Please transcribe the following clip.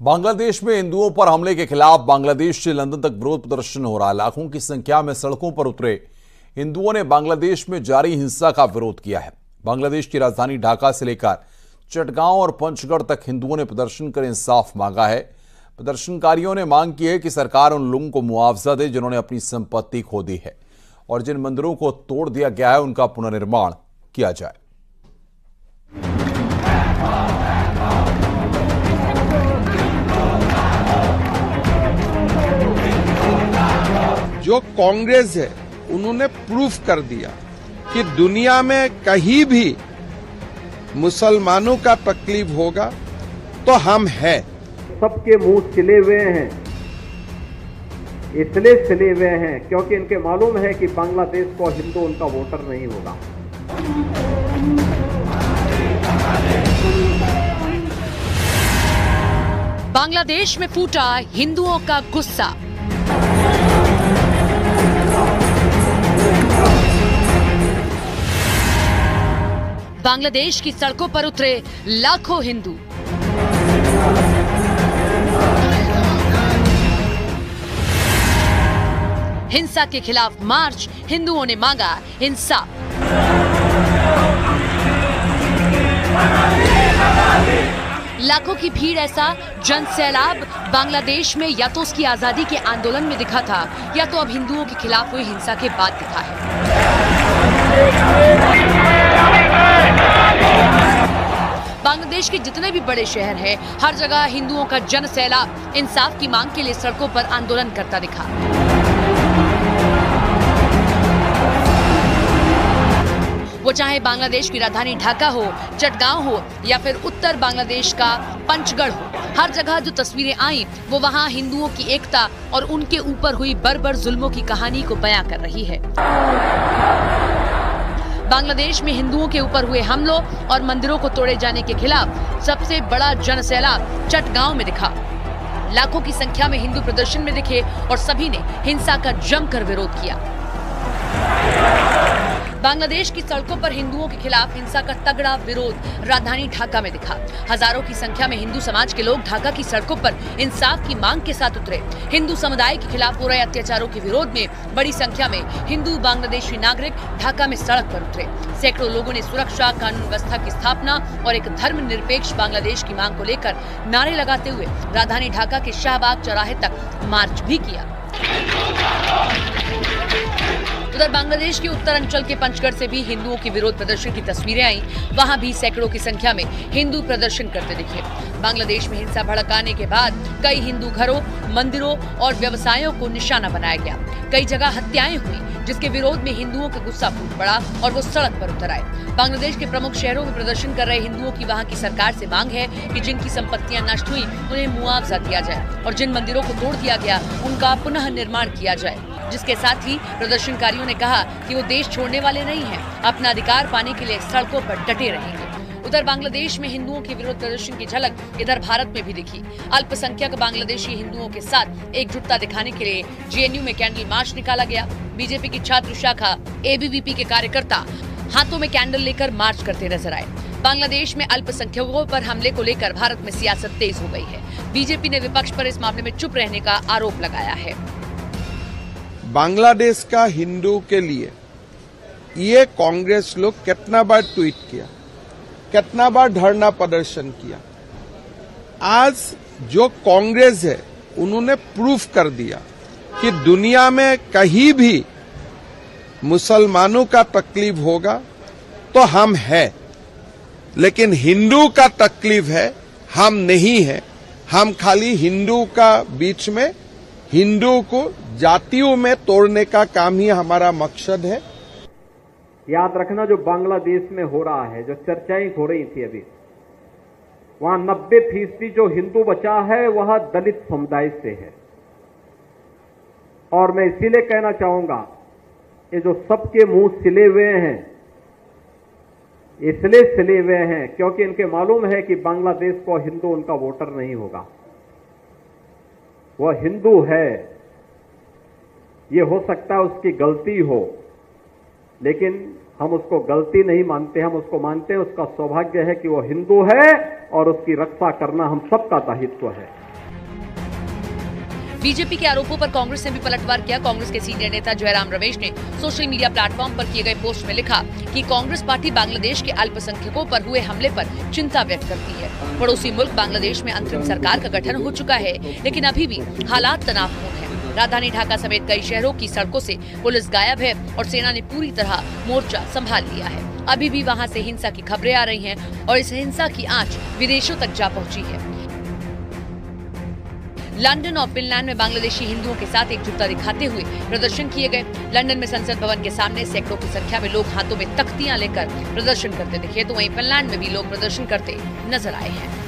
बांग्लादेश में हिंदुओं पर हमले के खिलाफ बांग्लादेश से लंदन तक विरोध प्रदर्शन हो रहा है। लाखों की संख्या में सड़कों पर उतरे हिंदुओं ने बांग्लादेश में जारी हिंसा का विरोध किया है। बांग्लादेश की राजधानी ढाका से लेकर चटगांव और पंचगढ़ तक हिंदुओं ने प्रदर्शन कर इंसाफ मांगा है। प्रदर्शनकारियों ने मांग की है कि सरकार उन लोगों को मुआवजा दे जिन्होंने अपनी संपत्ति खो दी है और जिन मंदिरों को तोड़ दिया गया है उनका पुनर्निर्माण किया जाए। जो कांग्रेस है उन्होंने प्रूफ कर दिया कि दुनिया में कहीं भी मुसलमानों का तकलीफ़ होगा तो हम हैं। सबके मुँह सिले हुए हैं इसलिए सिले हुए हैं क्योंकि इनके मालूम है कि बांग्लादेश को हिंदू उनका वोटर नहीं होगा। बांग्लादेश में फूटा हिंदुओं का गुस्सा। बांग्लादेश की सड़कों पर उतरे लाखों हिंदू। हिंसा के खिलाफ मार्च, हिंदुओं ने मांगा इंसाफ लाखों की भीड़ ऐसा जन सैलाब बांग्लादेश में या तो उसकी आज़ादी के आंदोलन में दिखा था, या तो अब हिंदुओं के खिलाफ हुई हिंसा के बाद दिखा है। बांग्लादेश के जितने भी बड़े शहर हैं, हर जगह हिंदुओं का जन सैलाब इंसाफ की मांग के लिए सड़कों पर आंदोलन करता दिखा। वो चाहे बांग्लादेश की राजधानी ढाका हो चटगांव हो या फिर उत्तर बांग्लादेश का पंचगढ़ हो हर जगह जो तस्वीरें आई वो वहाँ हिंदुओं की एकता और उनके ऊपर हुई बर्बर जुल्मों की कहानी को बयां कर रही है। बांग्लादेश में हिंदुओं के ऊपर हुए हमलों और मंदिरों को तोड़े जाने के खिलाफ सबसे बड़ा जन सैलाब चटगांव में दिखा। लाखों की संख्या में हिंदू प्रदर्शन में दिखे और सभी ने हिंसा का जमकर विरोध किया। बांग्लादेश की सड़कों पर हिंदुओं के खिलाफ हिंसा का तगड़ा विरोध, राजधानी ढाका में दिखा। हज़ारों की संख्या में हिंदू समाज के लोग ढाका की सड़कों पर इंसाफ की मांग के साथ उतरे। हिंदू समुदाय के खिलाफ हो रहे अत्याचारों के विरोध में बड़ी संख्या में हिंदू बांग्लादेशी नागरिक ढाका में सड़क पर उतरे। सैकड़ों लोगों ने सुरक्षा, कानून व्यवस्था की स्थापना और एक धर्म निरपेक्ष बांग्लादेश की मांग को लेकर नारे लगाते हुए राजधानी ढाका के शाहबाग चौराहे तक मार्च भी किया। उधर बांग्लादेश के उत्तर अंचल के पंचगढ़ से भी हिंदुओं की विरोध प्रदर्शन की तस्वीरें आई। वहाँ भी सैकड़ों की संख्या में हिंदू प्रदर्शन करते दिखे। बांग्लादेश में हिंसा भड़काने के बाद कई हिंदू घरों, मंदिरों और व्यवसायों को निशाना बनाया गया। कई जगह हत्याएँ हुई, जिसके विरोध में हिंदुओं का गुस्सा फूट पड़ा और वो सड़क पर उतर आए। बांग्लादेश के प्रमुख शहरों में प्रदर्शन कर रहे हिंदुओं की वहाँ की सरकार से मांग है कि जिनकी संपत्तियाँ नष्ट हुई, उन्हें मुआवजा दिया जाए और जिन मंदिरों को तोड़ दिया गया, उनका पुनः निर्माण किया जाए। जिसके साथ ही प्रदर्शनकारियों ने कहा कि वो देश छोड़ने वाले नहीं हैं, अपना अधिकार पाने के लिए सड़कों पर डटे रहेंगे। उधर बांग्लादेश में हिंदुओं के विरोध प्रदर्शन की झलक इधर भारत में भी दिखी। अल्पसंख्यक बांग्लादेशी हिंदुओं के साथ एकजुटता दिखाने के लिए जेएनयू में कैंडल मार्च निकाला गया। बीजेपी की छात्र शाखा एबीवीपी के कार्यकर्ता हाथों में कैंडल लेकर मार्च करते नज़र आए। बांग्लादेश में अल्पसंख्यकों पर हमले को लेकर भारत में सियासत तेज हो गई है। बीजेपी ने विपक्ष पर इस मामले में चुप रहने का आरोप लगाया है। बांग्लादेश का हिंदू के लिए ये कांग्रेस लोग कितना बार ट्वीट किया, कितना बार धरना प्रदर्शन किया। आज जो कांग्रेस है, उन्होंने प्रूफ कर दिया कि दुनिया में कहीं भी मुसलमानों का तकलीफ़ होगा तो हम हैं। लेकिन हिंदू का तकलीफ़ है, हम नहीं है। हम खाली हिंदू का बीच में हिंदू को जातियों में तोड़ने का काम ही हमारा मकसद है। याद रखना जो बांग्लादेश में हो रहा है, जो चर्चाएँ हो रही थी अभी। वहाँ नब्बे फ़ीसदी जो हिंदू बचा है, वह दलित समुदाय से है। और मैं इसीलिए कहना चाहूँगा, ये जो सबके मुँह सिले हुए हैं, इसलिए सिले हुए हैं, क्योंकि इनके मालूम है कि बांग्लादेश को हिंदू उनका वोटर नहीं होगा। वह हिंदू है। ये हो सकता है उसकी गलती हो, लेकिन हम उसको गलती नहीं मानते, हम उसको मानते हैं, उसका सौभाग्य है कि वो हिंदू है और उसकी रक्षा करना हम सबका दायित्व है। बीजेपी के आरोपों पर कांग्रेस ने भी पलटवार किया। कांग्रेस के सीनियर नेता जयराम रमेश ने सोशल मीडिया प्लेटफॉर्म पर किए गए पोस्ट में लिखा कि कांग्रेस पार्टी बांग्लादेश के अल्पसंख्यकों पर हुए हमले पर चिंता व्यक्त करती है। पड़ोसी मुल्क बांग्लादेश में अंतरिम सरकार का गठन हो चुका है, लेकिन अभी भी हालात तनावपूर्ण है। राजधानी ढाका समेत कई शहरों की सड़कों से पुलिस गायब है और सेना ने पूरी तरह मोर्चा संभाल लिया है। अभी भी वहाँ से हिंसा की खबरें आ रही हैं और इस हिंसा की आँच विदेशों तक जा पहुँची है। लंदन और फिनलैंड में बांग्लादेशी हिंदुओं के साथ एकजुटता दिखाते हुए प्रदर्शन किए गए। लंदन में संसद भवन के सामने सैकड़ों की संख्या में लोग हाथों में तख्तियाँ लेकर प्रदर्शन करते दिखे तो वहीं फिनलैंड में भी लोग प्रदर्शन करते नज़र आए हैं।